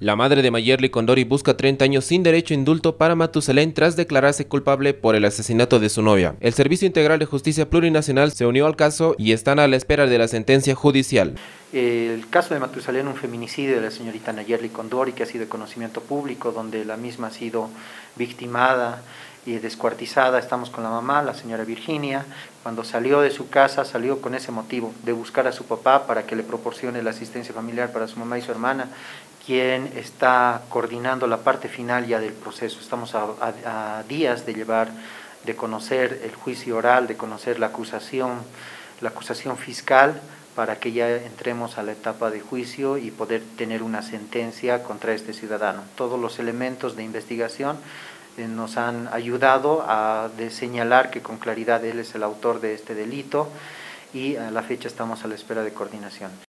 La madre de Mayerly Condori busca 30 años sin derecho indulto para Matusalén tras declararse culpable por el asesinato de su novia. El Servicio Integral de Justicia Plurinacional se unió al caso y están a la espera de la sentencia judicial. El caso de Matusalén, un feminicidio de la señorita Nayerly Condori, que ha sido de conocimiento público, donde la misma ha sido victimada y descuartizada. Estamos con la mamá, la señora Virginia. Cuando salió de su casa, salió con ese motivo, de buscar a su papá para que le proporcione la asistencia familiar para su mamá y su hermana quien está coordinando la parte final ya del proceso. Estamos a, días de llevar, de conocer el juicio oral, de conocer la acusación, la acusación fiscal, para que ya entremos a la etapa de juicio y poder tener una sentencia contra este ciudadano. Todos los elementos de investigación eh, nos han ayudado a señalar que con claridad él es el autor de este delito y a la fecha estamos a la espera de coordinación.